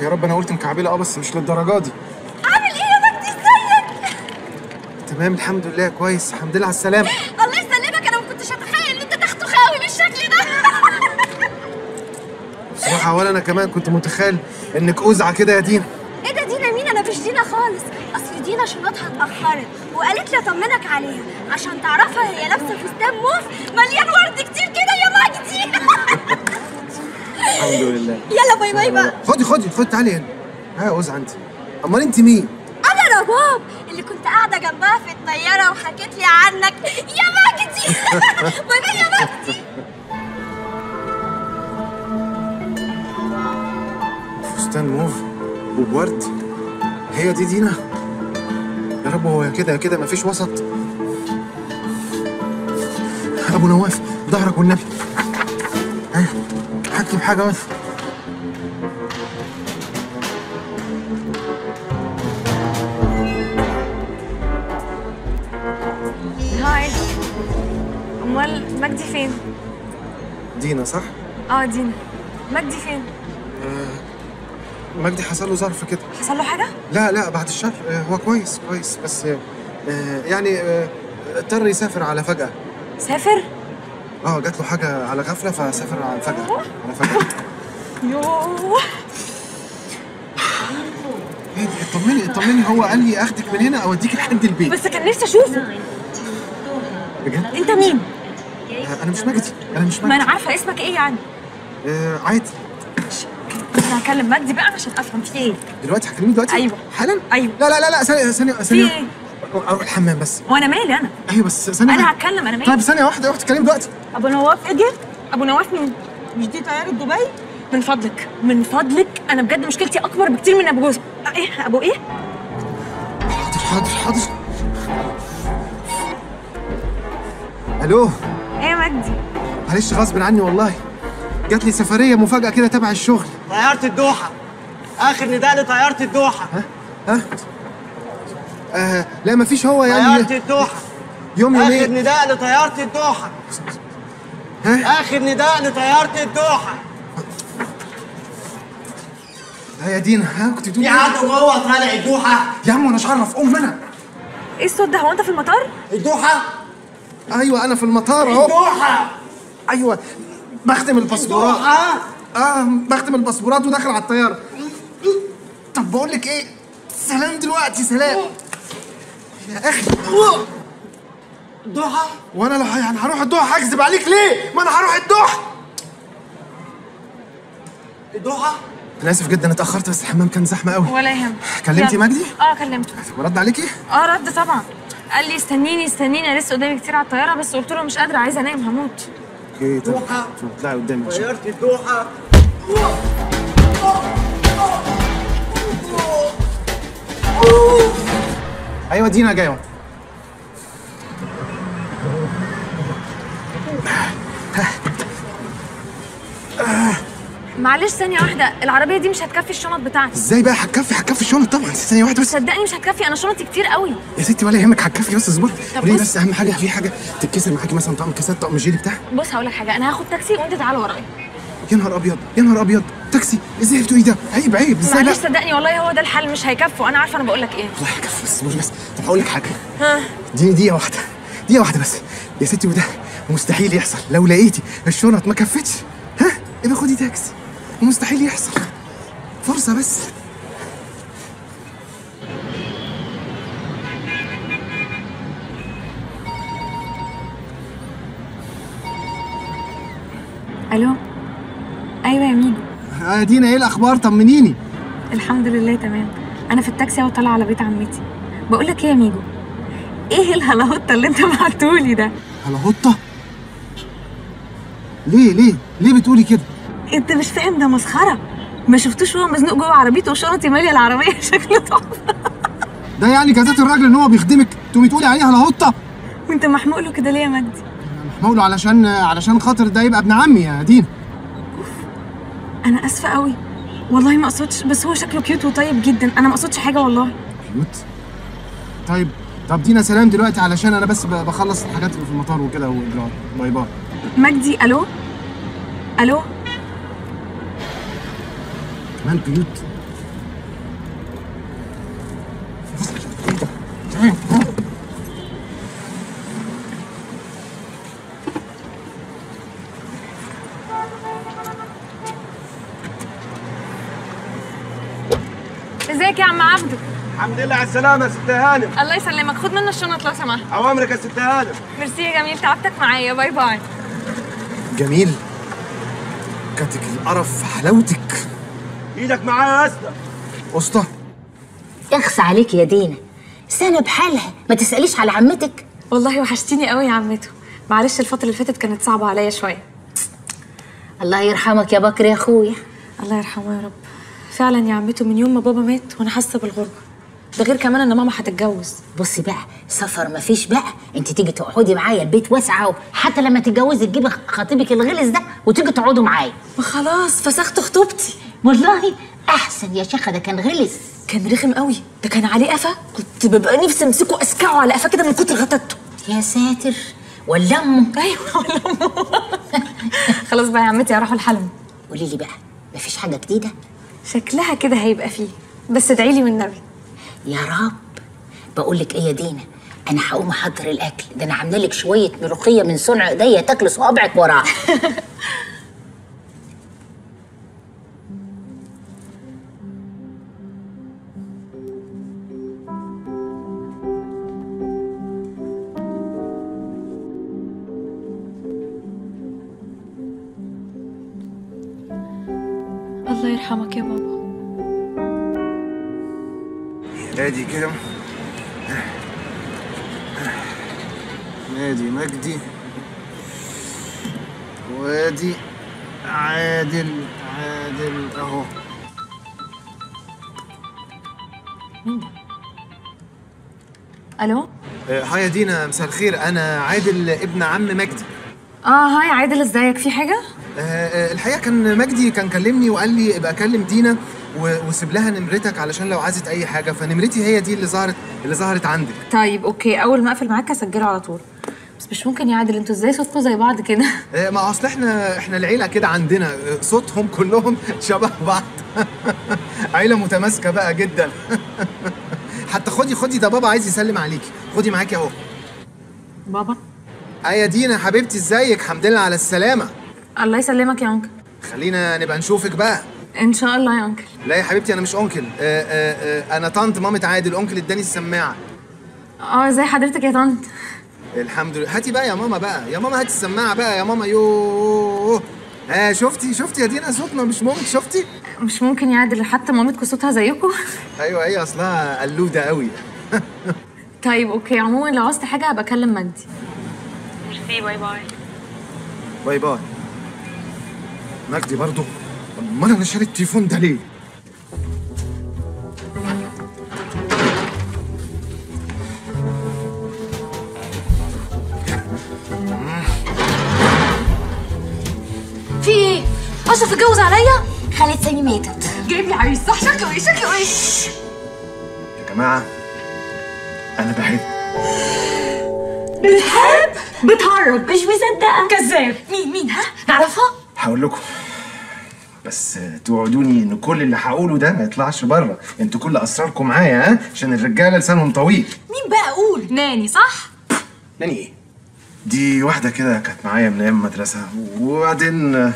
يا رب أنا قلت مكعبلة آه بس مش للدرجة دي. عامل إيه يا مجدي إزيك؟ تمام الحمد لله كويس الحمد لله على السلامة. الله يسلمك أنا ما كنتش أتخيل إن أنت تاخده خاوي بالشكل ده. بصراحة ولا أنا كمان كنت متخيل إنك أزعة كده يا دينا. إيه ده دينا؟ مين؟ أنا مش دينا خالص. أصل دينا شنطها اتأخرت وقالت لي أطمنك عليها. عشان تعرفها هي لابسة فستان موف مليان ورد كتير كده يا مجدي. الحمد لله. يلا bye bye بقى خدي خدي خدي تعالي هنا. ها يا انت. امال انت مين؟ أنا رباب اللي كنت قاعدة جنبها في الطيارة وحكيت لي عنك. يا مجدي! bye bye يا مجدي! فستان موف وبورد هي دي دينا؟ يا رب هو يا كده يا كده مفيش وسط. أبو نواف ظهرك والنبي. ها؟ هكتب حاجة بس. هاي أمال مجدي فين؟ دينا صح؟ آه دينا. مجدي فين؟ مجدي حصل له ظرف كده. حصل له حاجة؟ لا لا بعد الشر. آه، هو كويس كويس بس آه، آه، يعني آه، اضطر يسافر على فجأة. سافر؟ آه جات له حاجة على غفلة فسافر على فجأة على فجأة يوه. دي اطمني اطمني هو قال لي أخدك من هنا اوديك لحد البيت. بس كان نفسي أشوفه. بجد؟ أنت مين؟ آه، أنا مش مجدي. أنا مش ما أنا مجدي. عارفة اسمك إيه يعني. آه عادي. أنا هكلم مجدي بقى عشان أفهم. في إيه؟ دلوقتي هكلميه دلوقتي؟ أيوة. حالا؟ أيوة. لا لا لا لا ثانية ثانية في إيه؟ أروح الحمام بس. وأنا مالي أنا؟ أيوه بس ثانية أنا. هتكلم أنا مالي. ثانية واحدة رحت تكلمي دلوقتي. أبو نواف أجي أبو نواف مين مش دي طيارة دبي؟ من فضلك من فضلك. أنا بجد مشكلتي أكبر بكتير من أبو جوز إيه؟ أبو إيه؟ حاضر حاضر حاضر. ألو؟ إيه يا مجدي؟ معلش غصب عني والله. جات لي سفرية مفاجأة كده تبع الشغل. طيارة الدوحة. آخر نداء لطيارة الدوحة. ها؟ آه لا مفيش هو يعني طيارة الدوحة. يوم آخر يومين نداء لطيارة الدوحة. ها؟ آخر نداء لطيارة الدوحة. ها يا دينا ها؟ كنت في بتقولي حد إيه؟ جوه طالع الدوحة. يا عم وأنا مش عارف ام أنا إيه الصوت ده؟ هو أنت في المطار؟ الدوحة؟ أيوه أنا في المطار أهو. الدوحة. أيوه بخدم الباسبورات. الدوحة؟ آه بخدم الباسبورات وداخل على الطيارة. طب بقول لك إيه؟ سلام دلوقتي سلام. يا أخي. الدوحة؟ وأنا لو يعني هروح الدوحة هكذب عليك ليه؟ ما أنا هروح الدوحة. الدوحة؟ أنا آسف جدا اتاخرت بس الحمام كان زحمة قوي ولا يهمك كلمتي. مجدي؟ آه كلمته. ورد عليكي؟ آه رد طبعا. قال لي استنيني استنيني أنا لسه قدامي كتير على الطيارة بس قلت له مش قادرة عايزة أنام هموت. أوكي. طب اطلعي قدامي. طيارة الدوحة. أيوه دينا جاية. معلش ثانية واحدة العربية دي مش هتكفي الشنط بتاعتي. إزاي بقى؟ هتكفي هتكفي الشنط طبعا. ثانية واحدة بس. صدقني مش هتكفي أنا شنطي كتير قوي. يا ستي ولا يهمك هتكفي بس اصبري طب ليه. بس أهم حاجة في حاجة تتكسر معاكي مثلا طقم كاسات طقم جيلي بتاع بص هقول لك حاجة أنا هاخد تاكسي وأنت تعال ورايا. يا نهار أبيض يا نهار أبيض. تاكسي؟ إزاي بتقولي ده؟ عيب عيب. إزاي معلش صدقني والله هو ده الحل مش هيكفوا. أنا عارفة أنا بقول لك إيه. والله هيكفي بس اصبري بس. طب هقول لك حاجة. ها؟ اديني دقيقه واحدة دقيقه واحدة بس. يا ستي وده مستحيل يحصل. لو لقيتي الشنط ما كفتش ها؟ يبقى خدي تاكسي. ومستحيل يحصل. فرصة بس. ألو؟ أيوه يا ميدو. دينا إيه الأخبار؟ طمنيني. الحمد لله تمام. أنا في التاكسي أهو طالعة على بيت عمتي. بقول لك إيه يا ميدو؟ إيه الهلاهوطه اللي أنت بعتهولي ده؟ على هطه ليه ليه؟ ليه بتقولي كده؟ انت مش فاهم ده مسخرة. ما شفتوش وهو مزنوق جوه عربيته وشنطي مالية العربية؟ شكله تحفة. ده يعني جزاة الراجل إن هو بيخدمك تقومي تقولي عليه على هطه وانت محموق له كده ليه يا مجدي؟ محموق له علشان علشان خاطر ده يبقى ابن عمي يا دينا أنا آسفة قوي والله ما قصدتش بس هو شكله cute وطيب جدا. أنا ما قصدتش حاجة والله. cute طيب طب دينا سلام دلوقتي علشان أنا بس بخلص الحاجات اللي في المطار وكده bye bye. مجدي ألو؟ ألو؟ كمان cute. ازيك يا عم عبده الحمد لله على السلامة يا ست هانم. الله يسلمك. خد منا الشنط لو سمحت. أوامرك يا ست هانم. ميرسي يا جميل. تعبتك معايا. bye bye. جميل. كاتك القرف حلاوتك. إيدك معايا يا أسطى. اسطى اخس عليك يا دينا. سنة بحالها. ما تسأليش على عمتك. والله وحشتيني قوي يا عمته معلش الفترة اللي فاتت كانت صعبة عليا شوية. الله يرحمك يا بكر يا أخويا. الله يرحمه يا رب. فعلا يا عمته من يوم ما بابا مات وأنا حاسة بالغربة. ده غير كمان إن ماما هتتجوز. بصي بقى سفر ما فيش بقى. انت تيجي تقعدي معايا البيت واسع اهو حتى لما تتجوزي تجيبي خطيبك الغلس ده وتيجي تقعدوا معايا. ما خلاص فسخت خطوبتي. والله أحسن يا شيخة ده كان غلس. كان رخم قوي. ده كان عليه قفا؟ كنت ببقى نفسي امسكه أسكعه على قفا كده من كتر غتته يا ساتر ولا امه أيوه ولا أمه. خلاص بقى يا عمتي هروح الحلم. قولي لي بقى مفيش حاجة جديدة؟ شكلها كده هيبقى فيه. بس ادعي لي والنبي يا رب. بقول لك إيه يا دينا أنا هقوم أحضر الأكل. ده أنا عاملة لك شوية ملوخية من صنع إيديا تاكل صوابعك وراها. الله يرحمك يا بابا. نادي كده. نادي مجدي. وادي عادل. عادل أهو. ألو؟ آه، هاي يا دينا مساء الخير. أنا عادل ابن عم مجدي. آه هاي عادل إزيك؟ في حاجة؟ آه، آه، الحقيقة كان مجدي كان كلمني وقال لي ابقى كلم دينا وسيب لها نمرتك علشان لو عايزت أي حاجة فنمرتي هي دي اللي ظهرت اللي ظهرت عندك. طيب أوكي. أول ما أقفل معاك هسجله على طول. بس مش ممكن يا عادل أنتوا إزاي صوتكم زي بعض كده؟ آه، ما أصل إحنا إحنا العيلة كده عندنا. آه، صوتهم كلهم شبه بعض. عيلة متماسكة بقى جدا. حتى خدي خدي ده بابا عايز يسلم عليكي. خدي معاكي أهو. بابا؟ يا دينا حبيبتي إزيك؟ الحمد لله على السلامة. الله يسلمك يا uncle خلينا نبقى نشوفك بقى. إن شاء الله يا uncle لا يا حبيبتي أنا مش uncle آه آه آه أنا طنط مامة عادل. uncle اداني السماعة. آه ازي حضرتك يا طنط؟ الحمد لله. هاتي بقى يا ماما بقى. يا ماما هاتي السماعة بقى يا ماما. يوه ها شفتي شفتي يا دينا؟ صوتنا مش ممكن. شفتي؟ مش ممكن يا عادل. حتى مامتكم صوتها زيكم أيوه هي أصلها قلوده قوي طيب okay. عموما لو عوزت حاجة هبقى أكلم مجدي. merci bye bye. bye bye. مجدي برضو أمال أنا شاري التليفون ده ليه؟ في إيه؟ أشرف اتجوز عليا؟ خالد سامي ماتت. جايب لي عريس صح؟ شكله إيه؟ شكله إيه؟ يا جماعة أنا بحب. بتحب بتهرب. مش مصدقة. كذاب. مين مين ها؟ نعرفها؟ هقول لكم. بس توعدوني إن كل اللي هقوله ده ما يطلعش بره. أنتوا كل أسراركم معايا ها؟ عشان الرجالة لسانهم طويل. مين بقى قول؟ ناني صح؟ ناني إيه؟ دي واحدة كده كانت معايا من أيام المدرسة. وبعدين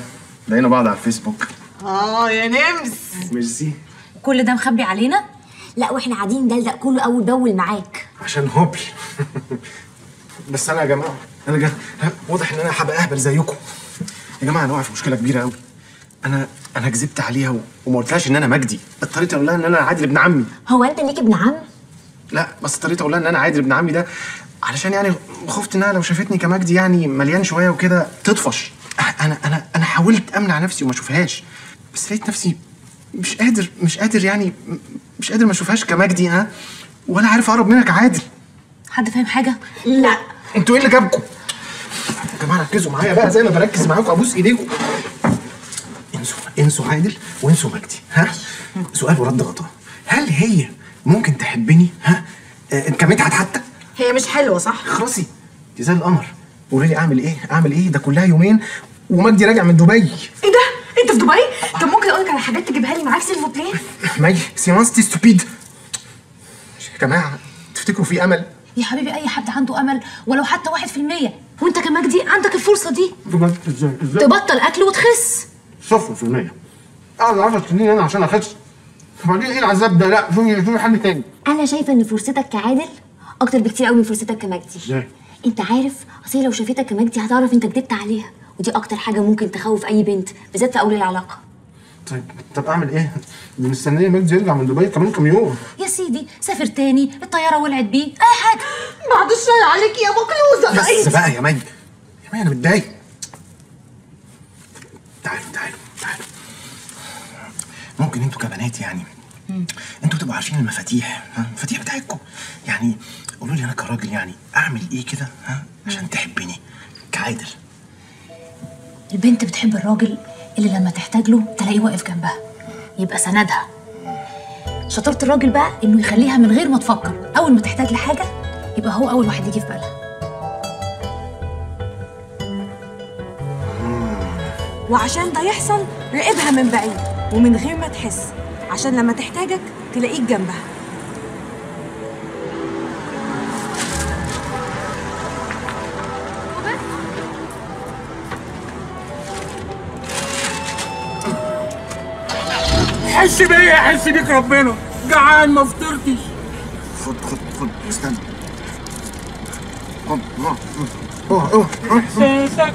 لقينا بعض على الفيسبوك. آه يا نمس. ميرسي كل ده مخبي علينا؟ لا وإحنا قاعدين ندلدق كله أول بأول معاك. عشان هبل بس أنا يا جماعة أنا جا... واضح إن أنا هبقى أهبل زيكم. يا جماعة أنا واقع في مشكلة كبيرة قوي أنا أنا كذبت عليها و... وما قلتلهاش إن أنا مجدي. اضطريت أقول لها إن أنا عادل ابن عمي. هو أنت ليك ابن عم؟ لا بس اضطريت أقول لها إن أنا عادل ابن عمي ده علشان يعني خفت إنها لو شافتني كمجدي يعني مليان شوية وكده تطفش. أنا أنا أنا حاولت أمنع نفسي وما أشوفهاش. بس لقيت نفسي مش قادر مش قادر يعني مش قادر ما أشوفهاش كمجدي ها؟ ولا عارف أقرب منك عادل حد فاهم حاجة؟ لا. أنتوا إيه اللي جابكم؟ يا جماعة ركزوا معايا بقى زي ما بركز معاكم أبوس إيديكم. انسوا انسوا عادل وانسوا مجدي. ها؟ سؤال ورد غطاء. هل هي ممكن تحبني؟ ها؟ آه، كمدحت حتى؟ هي مش حلوة صح؟ اخرسي دي زي القمر. قولي لي أعمل إيه؟ أعمل إيه؟ ده كلها يومين ومجدي راجع من دبي. إيه ده؟ أنت في دبي؟ طب ممكن أقول لك على حاجات تجيبها لي معاك s'il vous plaît mais سيمانستي stupide. يا جماعة تفتكروا في أمل؟ يا حبيبي أي حد عنده أمل؟ ولو حتى واحد في المية. وانت كمجدي عندك الفرصة دي بجد إزاي؟ إزاي؟ تبطل أكل وتخس صفر في المية. أقعد 10 سنين أنا عشان أخس وبعدين إيه العذاب ده لا شوفي شوفي حل تاني أنا شايفة إن فرصتك كعادل أكتر بكتير قوي من فرصتك كمجدي إزاي؟ أنت عارف أصل لو شافتك كمجدي هتعرف أنت كدبت عليها ودي أكتر حاجة ممكن تخوف أي بنت بالذات في اول العلاقة طيب طب أعمل إيه؟ دي مستنية مجدي يرجع من دبي كمان كام يوم. يا سيدي سافر تاني الطيارة ولعت بيه أي حاجة. بعد الشر عليك يا بكلوزه بس بقى يا مي يا مي أنا متضايق. تعالوا تعالوا تعالوا. ممكن أنتوا كبنات يعني أنتوا تبقوا عارفين المفاتيح ها؟ المفاتيح بتاعتكم. يعني قولوا لي أنا كراجل يعني أعمل إيه كده ها؟ عشان تحبني كعادل. البنت بتحب الراجل اللي لما تحتاج له تلاقيه واقف جنبها. يبقى سندها. شطارة الراجل بقى إنه يخليها من غير ما تفكر. أول ما تحتاج لحاجة يبقى هو أول واحد يجي في بالها. وعشان ده يحصل راقبها من بعيد ومن غير ما تحس. عشان لما تحتاجك تلاقيك جنبها. حس بيا حس بيك ربنا. جعان ما فطرتش. خد خد خد استنى. خد إحساسك.